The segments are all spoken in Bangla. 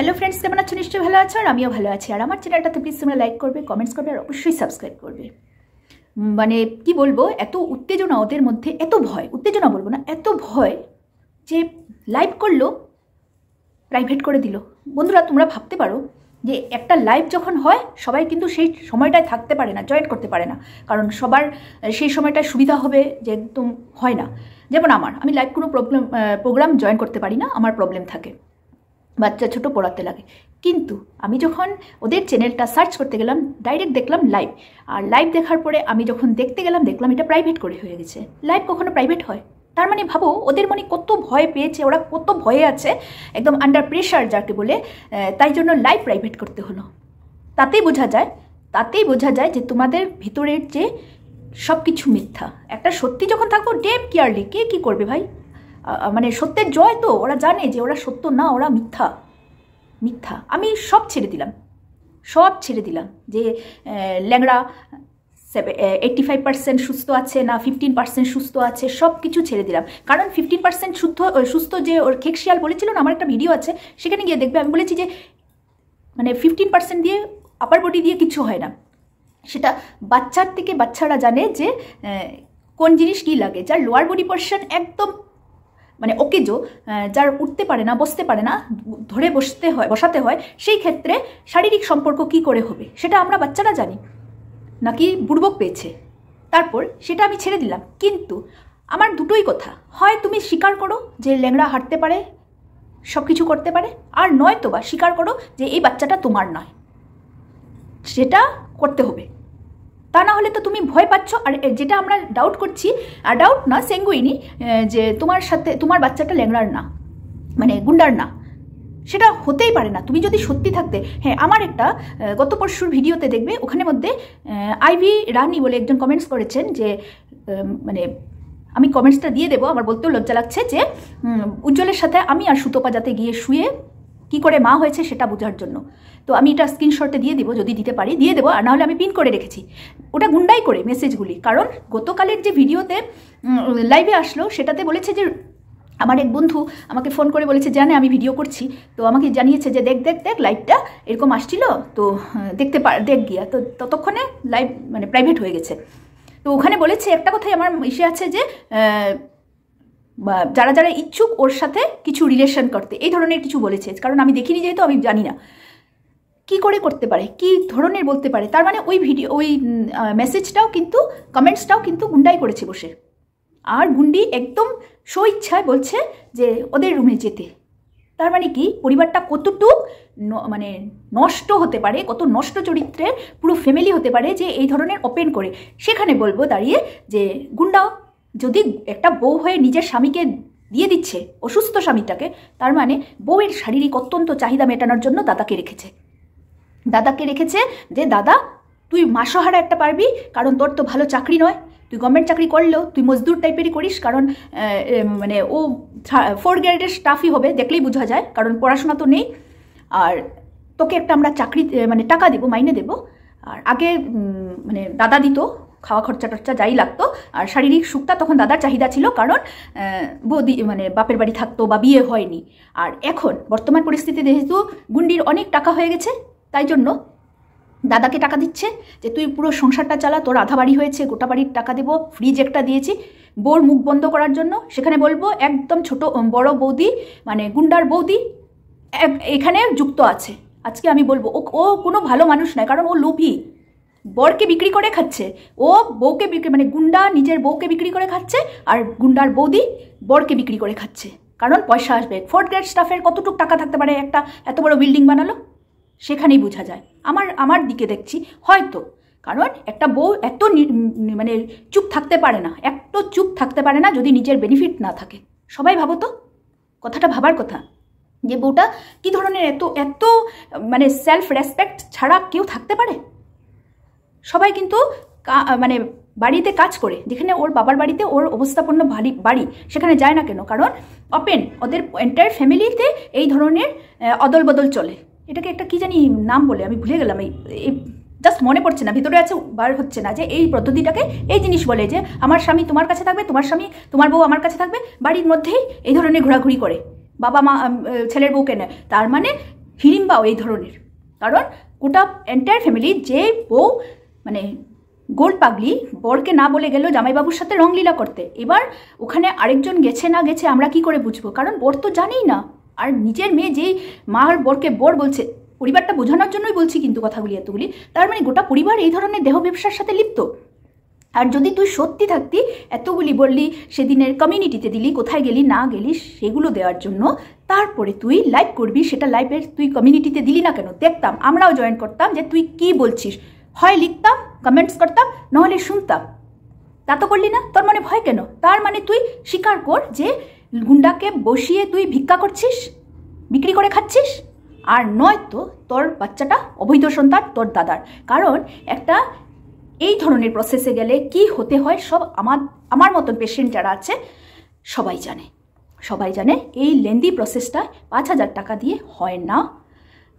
হ্যালো ফ্রেন্ডস কেমন আছো? নিশ্চয়ই ভালো আছো আর আমিও ভালো আছি। আর আমার চ্যানেলটাতে প্লিজ তোমরা লাইক করবে কমেন্টস করবে আর অবশ্যই সাবস্ক্রাইব করবে। মানে কি বলব, এত উত্তেজনা ওদের মধ্যে, এত ভয়, উত্তেজনা বলব না, এত ভয় যে লাইভ করল প্রাইভেট করে দিল। বন্ধুরা, তোমরা ভাবতে পারো যে একটা লাইভ যখন হয়, সবাই কিন্তু সেই সময়টায় থাকতে পারে না জয়েন করতে পারে না। কারণ সবার সেই সময়টায় সুবিধা হবে যে একদম হয় না। যেমন আমার, আমি লাইভ কোনো প্রবলেম প্রোগ্রাম জয়েন করতে পারি না, আমার প্রবলেম থাকে। বাচ্চা ছোট পড়াতে লাগে। কিন্তু আমি যখন ওদের চ্যানেলটা সার্চ করতে গেলাম ডাইরেক্ট দেখলাম লাইভ আর লাইভ দেখার পরে আমি যখন দেখতে গেলাম, দেখলাম এটা প্রাইভেট করে হয়ে গেছে। লাইভ কখনো প্রাইভেট হয়? তার মানে ভাবো, ওদের মনে কত ভয় পেয়েছে, ওরা কত ভয়ে আছে, একদম আন্ডার প্রেশার যাকে বলে তাই জন্য লাইভ প্রাইভেট করতে হলো। তাতেই বোঝা যায়, তাতেই বোঝা যায় যে তোমাদের ভিতরের যে সব কিছু মিথ্যা। একটা সত্যি যখন থাকব ডেম কেয়ারলি কে কী করবে ভাই? মানে সত্যের জয় তো, ওরা জানে যে ওরা সত্য না, ওরা মিথ্যা। মিথ্যা। আমি সব ছেড়ে দিলাম। সব ছেড়ে দিলাম যে ল্যাংড়া এইট্টি ফাইভ পার্সেন্ট সুস্থ আছে না ফিফটিন পার্সেন্ট সুস্থ আছে, সব কিছু ছেড়ে দিলাম। কারণ ফিফটিন পার্সেন্ট শুদ্ধ সুস্থ যে ওর খেকশিয়াল বলেছিল না, আমার একটা ভিডিও আছে, সেখানে গিয়ে দেখবে, আমি বলেছি যে মানে ফিফটিন পার্সেন্ট দিয়ে আপার বডি দিয়ে কিছু হয় না। সেটা বাচ্চার থেকে বাচ্চারা জানে যে কোন জিনিস কী লাগে, যার লোয়ার বডি পোর্শন একদম মানে ওকেজো যার উঠতে পারে না, বসতে পারে না, ধরে বসতে হয়, বসাতে হয়, সেই ক্ষেত্রে শারীরিক সম্পর্ক কি করে হবে? সেটা আমরা বাচ্চারা জানি। নাকি বুড়বক পেয়েছে। তারপর সেটা আমি ছেড়ে দিলাম। কিন্তু আমার দুটোই কথা। হয় তুমি স্বীকার করো যে ল্যাংড়া হাঁটতে পারে সব কিছু করতে পারে, আর নয়তো বা স্বীকার করো যে এই বাচ্চাটা তোমার নয়। সেটা করতে হবে। তা না হলে তো তুমি ভয় পাচ্ছ। আর যেটা আমরা ডাউট করছি, আর ডাউট না সেঙ্গুইনি যে তোমার সাথে, তোমার বাচ্চাটা ল্যাংড়ার না মানে গুন্ডার না। সেটা হতেই পারে না। তুমি যদি সত্যি থাকতে হ্যাঁ আমার একটা গত পরশুর ভিডিওতে দেখবে, ওখানে মধ্যে আইভি রানি বলে একজন কমেন্টস করেছেন যে মানে আমি কমেন্টসটা দিয়ে দেবো, আমার বলতেও লজ্জা লাগছে যে উজ্জ্বলের সাথে আমি আর সুতোপা যাতে গিয়ে শুয়ে কি করে মা হয়েছে সেটা বোঝার জন্য। তো আমি এটা স্ক্রিনশটে দিয়ে দেবো, যদি দিতে পারি, দিয়ে দেবো, আর নাহলে আমি পিন করে রেখেছি। ওটা গুন্ডাই করে মেসেজগুলি কারণ গতকালের যে ভিডিওতে লাইভে আসলো, সেটাতে বলেছে যে, আমার এক বন্ধু আমাকে ফোন করে বলেছে, জানে, আমি ভিডিও করছি। তো আমাকে জানিয়েছে যে, দেখ দেখ দেখ লাইভটা এরকম আসছিল। তো দেখতে পার দেখ গিয়া, তো ততক্ষণে লাইভ মানে প্রাইভেট হয়ে গেছে। তো ওখানে বলেছে, একটা কথাই আমার ইসে আছে যে যারা যারা ইচ্ছুক ওর সাথে কিছু রিলেশন করতে, এই ধরনের কিছু বলেছে। কারণ আমি দেখিনি যেহেতু, আমি জানি না। কি করে করতে পারে? কি ধরনের বলতে পারে? তার মানে ওই ভিডিও ওই মেসেজটাও কিন্তু কমেন্টসটাও কিন্তু গুন্ডাই করেছে বসে। আর গুন্ডি একদম স্বইচ্ছায় বলছে যে, ওদের রুমে যেতে। তার মানে কি? পরিবারটা কতটুক মানে নষ্ট হতে পারে, কত নষ্ট চরিত্রের পুরো ফ্যামিলি হতে পারে যে, এই ধরনের ওপেন করে। সেখানে বলব দাঁড়িয়ে যে, গুন্ডাও যদি একটা বউ হয়ে নিজের স্বামীকে দিয়ে দিচ্ছে, অসুস্থ স্বামীটাকে, তার মানে বউয়ের শারীরিক অত্যন্ত চাহিদা মেটানোর জন্য দাদাকে রেখেছে। দাদাকে রেখেছে যে, দাদা, তুই মাসহারা একটা পারবি, কারণ তোর তো ভালো চাকরি নয়। তুই গভর্নমেন্ট চাকরি করলেও তুই মজদুর টাইপেরই করিস, কারণ মানে ও ফোর গ্রেডের স্টাফই হবে, দেখলেই বোঝা যায়, কারণ পড়াশোনা তো নেই। আর তোকে একটা আমরা চাকরি মানে টাকা দেবো, মাইনে দেবো। আর আগে মানে দাদা দিত খাওয়া খরচা টরচা যাই লাগতো। আর শারীরিক সুখটা তখন দাদার চাহিদা ছিল কারণ বৌদি মানে বাপের বাড়ি থাকতো বা বিয়ে হয়নি। আর এখন বর্তমান পরিস্থিতি যেহেতু গুন্ডির অনেক টাকা হয়ে গেছে, তাই জন্য দাদাকে টাকা দিচ্ছে যে, তুই পুরো সংসারটা চালা, তোর আধা বাড়ি হয়েছে, গোটা বাড়ির টাকা দেবো ফ্রিজ একটা দিয়েছি, বোর মুখ বন্ধ করার জন্য। সেখানে বলব, একদম ছোট বড় বৌদি মানে গুন্ডার বৌদি এখানে যুক্ত আছে। আজকে আমি বলব ও কোনো ভালো মানুষ নয়, কারণ ও লোভী। বরকে বিক্রি করে খাচ্ছে। ও বউকে বিক্রি মানে গুন্ডা নিজের বউকে বিক্রি করে খাচ্ছে আর গুন্ডার বৌদি বরকে বিক্রি করে খাচ্ছে। কারণ পয়সা আসবে। ফোর্থ গ্রেড স্টাফের কতটুকু টাকা থাকতে পারে? একটা এত বড় বিল্ডিং বানালো? সেখানেই বোঝা যায়। আমার আমার দিকে দেখছি। হয়তো। কারণ একটা বউ এত মানে চুপ থাকতে পারে না। এত চুপ থাকতে পারে না যদি নিজের বেনিফিট না থাকে। সবাই ভাবো তো? কথাটা ভাবার কথা। যে বউটা কি ধরনের এত এত মানে সেলফ রেসপেক্ট ছাড়া কেউ থাকতে পারে? সবাই কিন্তু মানে বাড়িতে কাজ করে। যেখানে ওর বাবার বাড়িতে ওর অবস্থাপন্ন বাড়ি বাড়ি, সেখানে যায় না কেন? কারণ অপেন, ওদের এন্টায়ার ফ্যামিলিতে এই ধরনের অদল বদল চলে। এটাকে একটা কি জানি নাম বলে, আমি ভুলে গেলাম। এই জাস্ট মনে পড়ছে না, ভিতরে আছে, বার হচ্ছে না যে এই পদ্ধতিটাকে এই জিনিস বলে যে আমার স্বামী তোমার কাছে থাকবে, তোমার স্বামী, তোমার বউ আমার কাছে থাকবে, বাড়ির মধ্যেই এই ধরনের ঘোরাঘুরি করে। বাবা মা ছেলের বউকে নেয় তার মানে হিড়িম্বাও এই ধরনের। কারণ গোটা এন্টায়ার ফ্যামিলি যে বউ মানে গোল পাগলি, বরকে না বলে গেল জামাইবাবুর সাথে রংলীলা করতে। এবার ওখানে আরেকজন গেছে না গেছে আমরা কি করে বুঝব? কারণ বর তো জানেই না। আর নিজের মেয়ে যেই মা আর বরকে বর বলছে, পরিবারটা বোঝানোর জন্যই বলছি কিন্তু কথাগুলি এতগুলি। তার মানে গোটা পরিবার এই ধরনের দেহ ব্যবসার সাথে লিপ্ত। আর যদি তুই সত্যি থাকতি, এতগুলি বললি, সেদিনের কমিউনিটিতে দিলি, কোথায় গেলি, না গেলি, সেগুলো দেওয়ার জন্য, তারপরে তুই লাইভ করবি, সেটা লাইভের তুই কমিউনিটিতে দিলি না কেন? দেখতাম, আমরাও জয়েন করতাম যে তুই কি বলছিস? হয় লিখতাম কমেন্টস করতাম, নাহলে শুনতাম। তা তো করলি না, তোর মনে ভয় কেন? তার মানে তুই স্বীকার কর যে গুন্ডাকে বসিয়ে তুই ভিক্ষা করছিস, বিক্রি করে খাচ্ছিস, আর নয় তো তোর বাচ্চাটা অবৈধ সন্তান, তোর দাদার। কারণ একটা এই ধরনের প্রসেসে গেলে কি হতে হয়, সব আমার আমার মতন পেশেন্ট যারা আছে, সবাই জানে। সবাই জানে এই লেন্দি প্রসেসটা পাঁচ হাজার টাকা দিয়ে হয় না।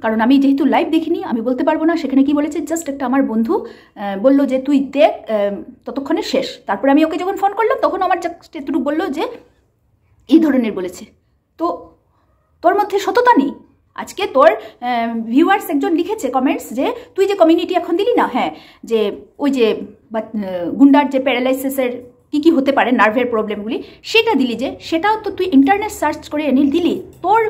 কারণ আমি যেহেতু লাইভ দেখিনি, আমি বলতে পারব না। সেখানে কি বলেছে? জাস্ট একটা আমার বন্ধু বলল যে, তুই দেখ ততক্ষণে শেষ। তারপরে আমি ওকে যখন ফোন করলাম, তখন আমার জাস্ট এতটুকু বলল যে, এই ধরনের বলেছে। তো তোর মধ্যে সততা নেই। আজকে তোর ভিউয়ার্স একজন লিখেছে কমেন্টস যে, তুই যে কমিউনিটি এখন দিলি না? হ্যাঁ যে, ওই যে গুন্ডার যে প্যারালাইসিসের কী কী হতে পারে নার্ভের প্রবলেমগুলি সেটা দিলি যে, সেটাও তো তুই ইন্টারনেট সার্চ করে এনে দিলি। তোর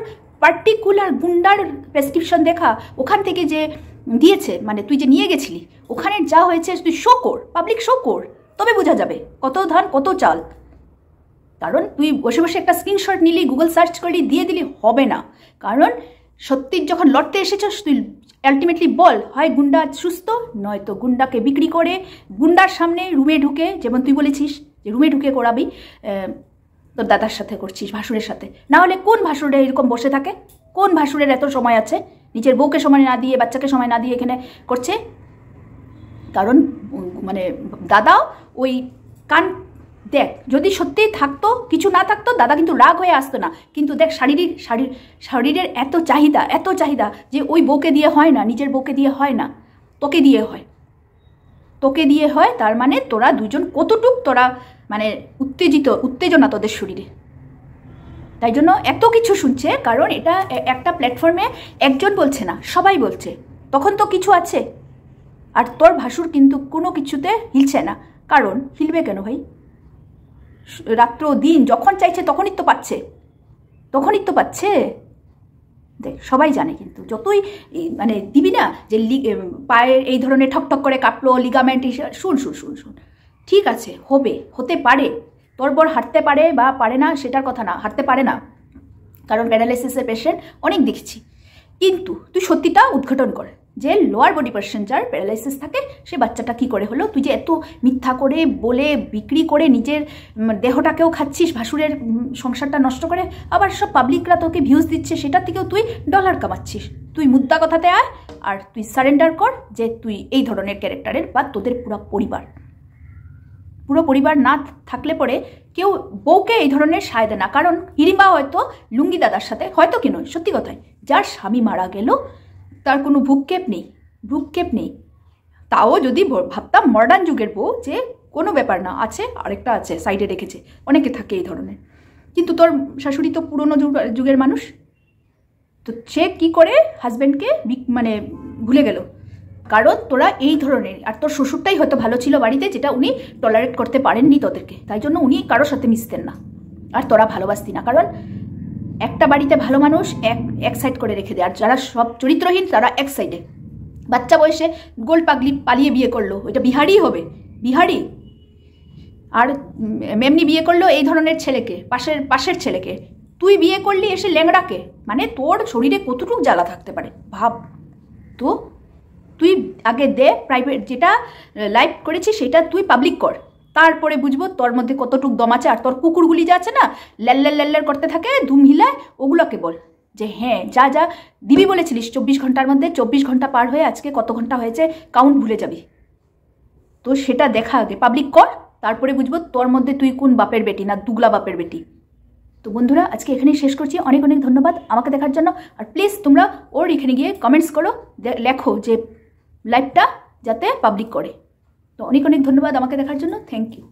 পার্টিকুলার গুন্ডার প্রেসক্রিপশন দেখা, ওখান থেকে যে দিয়েছে মানে তুই যে নিয়ে গেছিলি, ওখানে যা হয়েছে তুই শো কর পাবলিক শো কর, তবে বোঝা যাবে কত ধান, কত চাল। কারণ তুই বসে বসে একটা স্ক্রিনশট নিলি গুগল সার্চ করলি, দিয়ে দিলি, হবে না। কারণ সত্যি যখন লড়তে এসেছিস, তুই আলটিমেটলি বল, হয় গুন্ডা সুস্থ, নয়তো গুন্ডাকে বিক্রি করে, গুন্ডার সামনে রুমে ঢুকে, যেমন তুই বলেছিস, যে রুমে ঢুকে করাবি তোর দাদার সাথে করছিস, ভাসুরের সাথে। না হলে কোন ভাসুরে এরকম বসে থাকে? কোন ভাসুরের এত সময় আছে? নিজের বউকে সময় না দিয়ে, বাচ্চাকে সময় না দিয়ে এখানে করছে? কারণ মানে দাদাও ওই কান, দেখ, যদি সত্যিই থাকতো, কিছু না থাকতো, দাদা কিন্তু রাগ হয়ে আসতো না। কিন্তু দেখ, শারীরিক, শারীর, শরীরের এত চাহিদা এত চাহিদা যে ওই বউকে দিয়ে হয় না, নিজের বউকে দিয়ে হয় না, তোকে দিয়ে হয়। তোকে দিয়ে হয়, তার মানে তোরা দুজন কতটুক তোরা মানে উত্তেজিত, উত্তেজনা তোদের শরীরে। তাই জন্য এত কিছু শুনছে, কারণ এটা একটা প্ল্যাটফর্মে একজন বলছে না, সবাই বলছে। তখন তো কিছু আছে। আর তোর ভাসুর কিন্তু কোনো কিছুতে হিলছে না। কারণ, হিলবে কেন ভাই? রাত্র দিন যখন চাইছে তখনই তো পাচ্ছে। তখনই তো পাচ্ছে। সবাই জানে কিন্তু। যতই মানে দিবি না যে পায়ে এই ধরনের ঠকঠক করে কাঁপলো লিগামেন্ট শুন শুন শুন শুন। ঠিক আছে, হবে, হতে পারে। তোর হাঁটতে পারে বা পারে না সেটার কথা না, হাঁটতে পারে না। কারণ প্যারালাইসিসের পেশেন্ট অনেক দেখছি। কিন্তু তুই সত্যিটা উদ্ঘাটন কর। যে লোয়ার বডি পার্সন যার প্যারালাইসিস থাকে, সে বাচ্চাটা কি করে হলো? তুই যে এত মিথ্যা করে বলে বিক্রি করে নিজের দেহটাকেও খাচ্ছিস, ভাসুরের সংসারটা নষ্ট করে, আবার সব পাবলিকরা তোকে ভিউজ দিচ্ছে সেটার থেকেও তুই ডলার কামাচ্ছিস। তুই মুদ্রা কথাতে আয়, আর তুই সারেন্ডার কর যে তুই এই ধরনের ক্যারেক্টারের বা তোদের পুরো পরিবার। পুরো পরিবার না থাকলে পরে কেউ বউকে এই ধরনের সায় দেয় না। কারণ হিরিম্বা হয়তো লুঙ্গি দাদার সাথে, হয়তো কি নয়, সত্যি কথাই। যার স্বামী মারা গেল তার কোনো ভূক্ষেপ নেই ভূক্ষেপ নেই। তাও যদি ভাবতাম মডার্ন যুগের বউ যে কোনো ব্যাপার না, আছে আরেকটা আছে সাইডে রেখেছে। অনেকে থাকে এই ধরনের। কিন্তু তোর শাশুড়ি তো পুরনো যুগের মানুষ। তো সে কী করে হাজব্যান্ডকে মানে ভুলে গেল? কারণ তোরা এই ধরনের, আর তোর শ্বশুরটাই হয়তো ভালো ছিল বাড়িতে, যেটা উনি টলারেট করতে পারেননি তোদেরকে। তাই জন্য উনি কারোর সাথে মিশতেন না। আর তোরা ভালোবাসতি না। কারণ একটা বাড়িতে ভালো মানুষ এক এক সাইড করে রেখে দেয়। আর যারা সব চরিত্রহীন, তারা এক সাইডে বাচ্চা বয়সে গোল পাগলি পালিয়ে বিয়ে করল। ওইটা বিহারি হবে। বিহারি? আর মেমনি বিয়ে করল এই ধরনের ছেলেকে, পাশের পাশের ছেলেকে। তুই বিয়ে করলি এসে ল্যাংড়াকে। মানে তোর শরীরে কতটুক জ্বালা থাকতে পারে? ভাব। তো তুই আগে দে প্রাইভেট যেটা লাইভ করেছিস, সেটা তুই পাবলিক কর। তারপরে বুঝব তোর মধ্যে কতটুক দম আছে আর তোর কুকুরগুলি যা আছে না, ল্যাল্লার ল্যাল্লার করতে থাকে, ধুম হিলায়, ওগুলোকে বল। যে হ্যাঁ যা যা, দিবি বলেছিলিস, চব্বিশ ঘণ্টার মধ্যে চব্বিশ ঘণ্টা পার হয়ে আজকে কত ঘণ্টা হয়েছে কাউন্ট ভুলে যাবি। তো সেটা দেখা আগে পাবলিক কর, তারপরে বুঝব তোর মধ্যে তুই কোন বাপের বেটি না দুগলা বাপের বেটি। তো বন্ধুরা, আজকে এখানেই শেষ করছি, অনেক অনেক ধন্যবাদ আমাকে দেখার জন্য। আর প্লিজ তোমরা ওর এখানে গিয়ে কমেন্টস করো লেখো যে লাইভটা যাতে পাবলিক করে। অনেক অনেক ধন্যবাদ আমাকে দেখার জন্য। Thank you